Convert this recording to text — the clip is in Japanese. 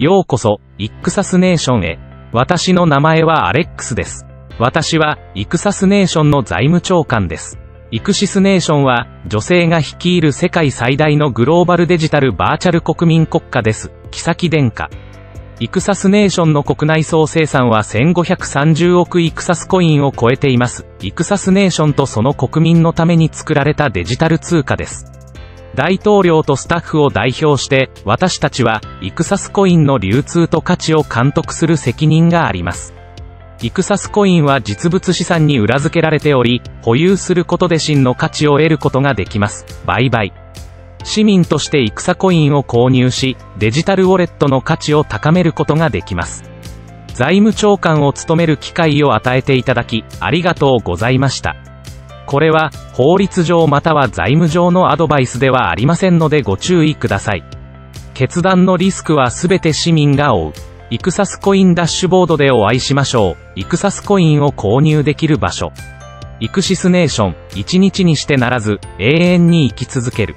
ようこそ、イクサスネーションへ。私の名前はアレックスです。私は、イクサスネーションの財務長官です。イクシスネーションは、女性が率いる世界最大のグローバルデジタルバーチャル国民国家です。妃殿下。イクサスネーションの国内総生産は1530億イクサスコインを超えています。イクサスネーションとその国民のために作られたデジタル通貨です。大統領とスタッフを代表して、私たちは、イクサスコインの流通と価値を監督する責任があります。イクサスコインは実物資産に裏付けられており、保有することで真の価値を得ることができます。売買。市民としてイクサコインを購入し、デジタルウォレットの価値を高めることができます。財務長官を務める機会を与えていただき、ありがとうございました。これは、法律上または財務上のアドバイスではありませんのでご注意ください。決断のリスクはすべて市民が負う。イクサスコインダッシュボードでお会いしましょう。イクサスコインを購入できる場所。イクシスネーション、一日にしてならず、永遠に生き続ける。